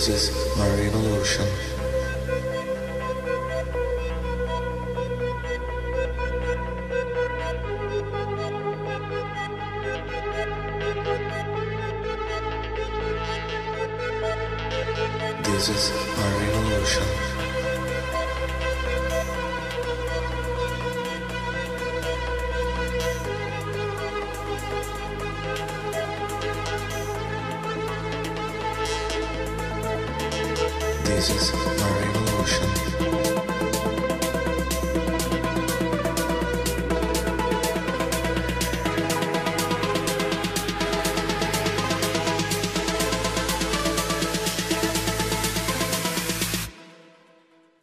phases my revolution. This is my revolution.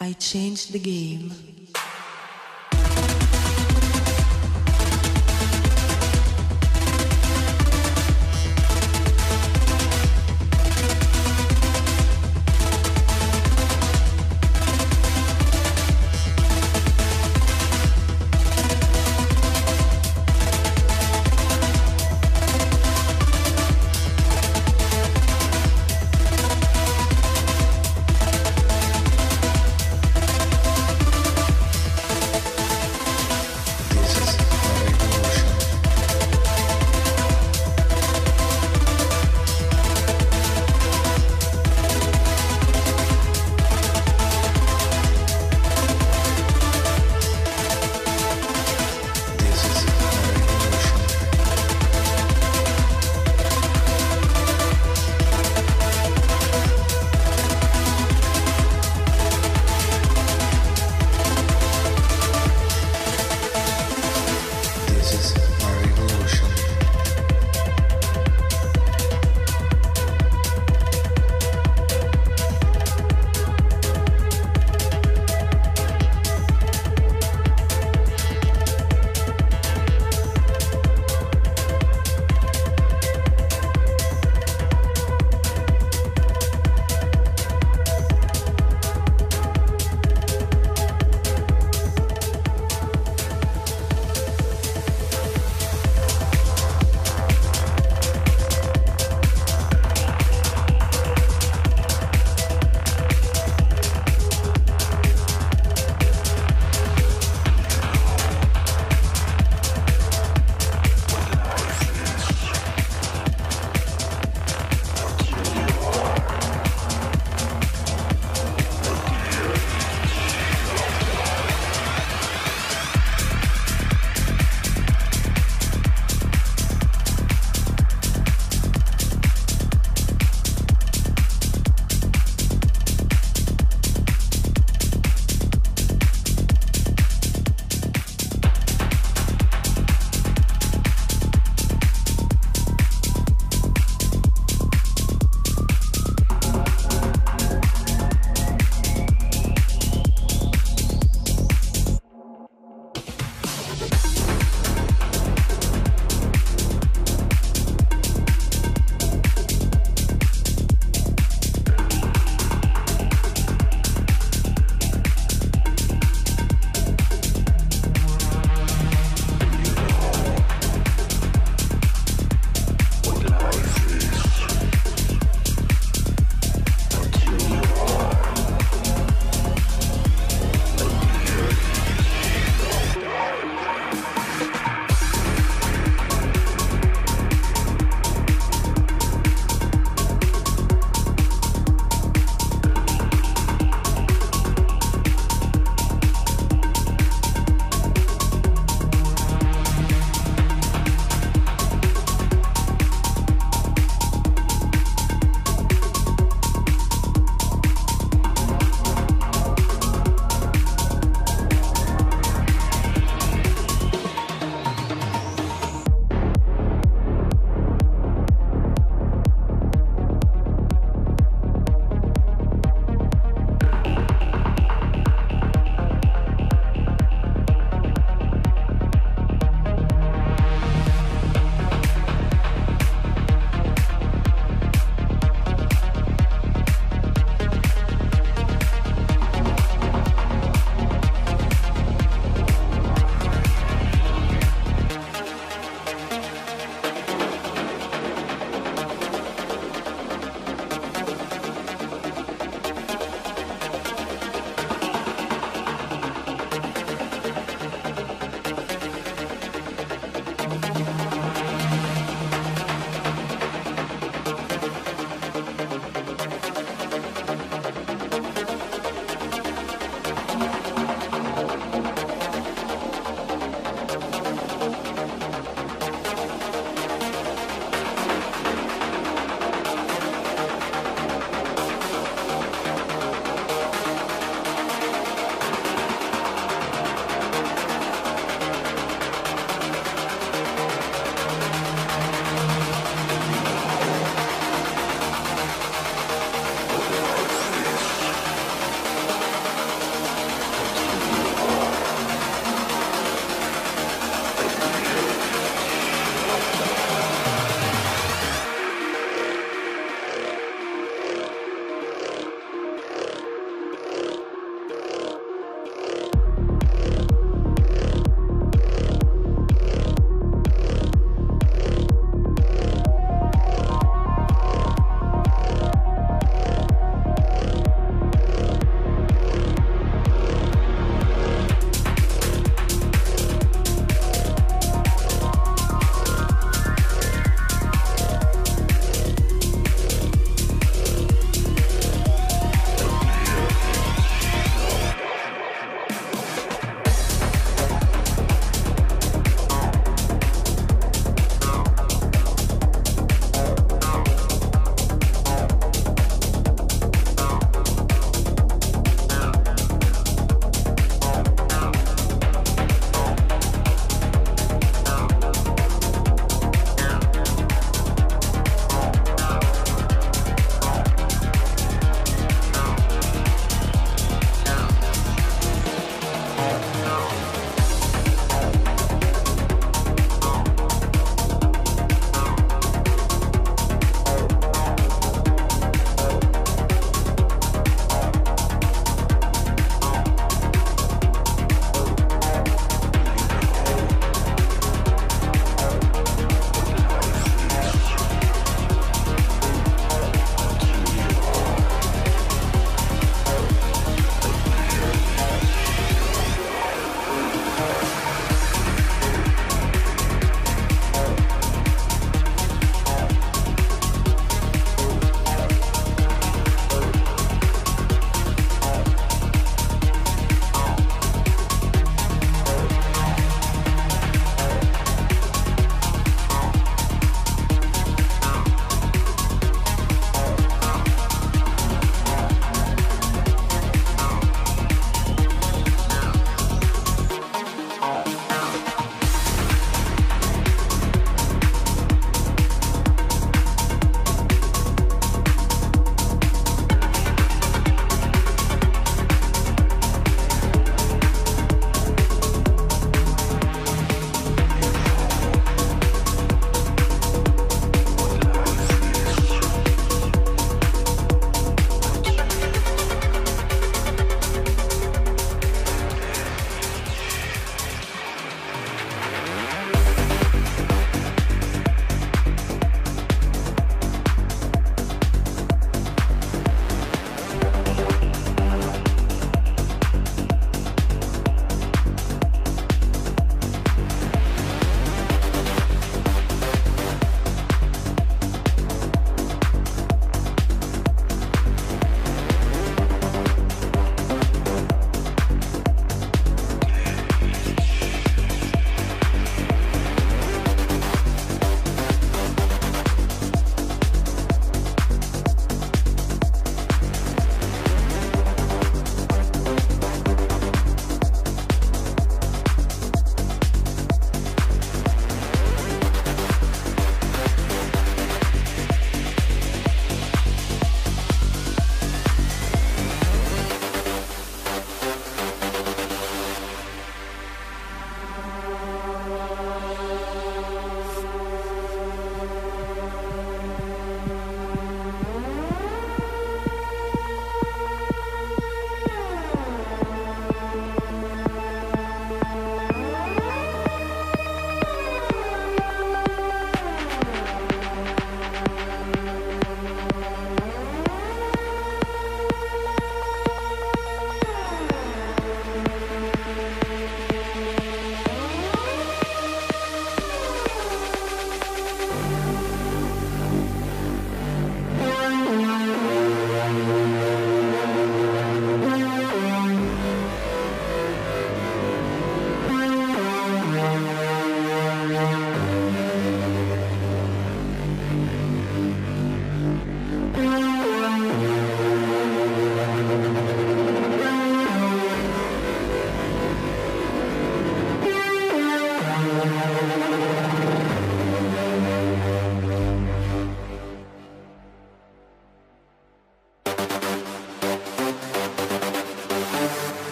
I changed the game.